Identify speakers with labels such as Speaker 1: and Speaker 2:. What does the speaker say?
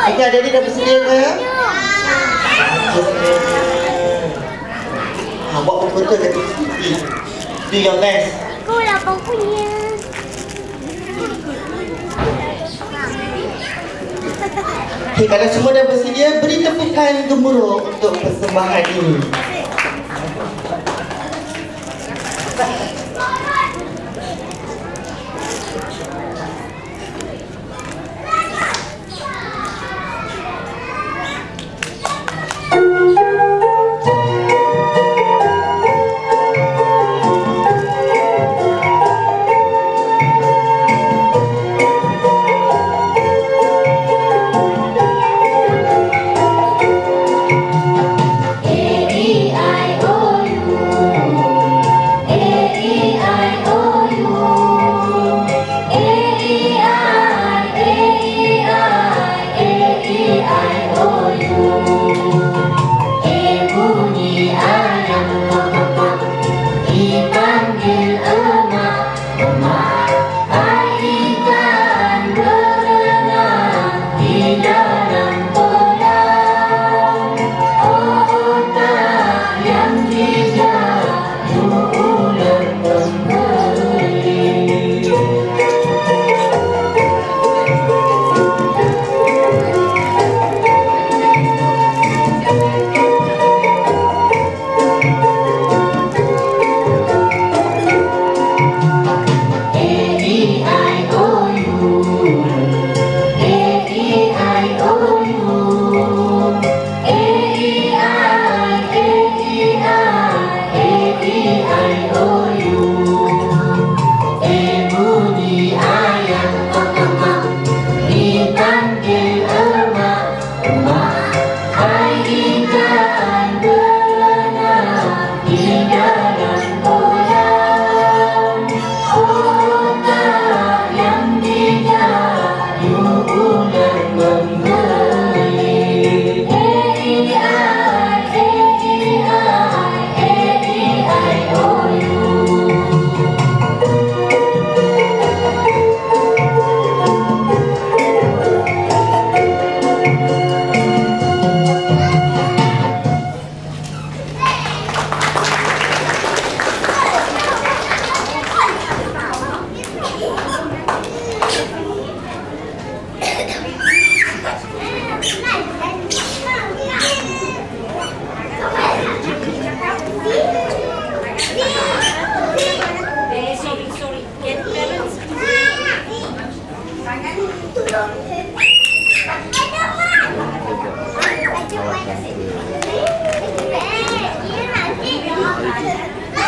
Speaker 1: Ini ada ni dah bersedia ke? Ha, buat komputer kat sini. Do best.
Speaker 2: Kau lah bangkunya.
Speaker 1: Okay, kalau semua dah bersedia, beri tepukan gemuruh untuk persembahan ini.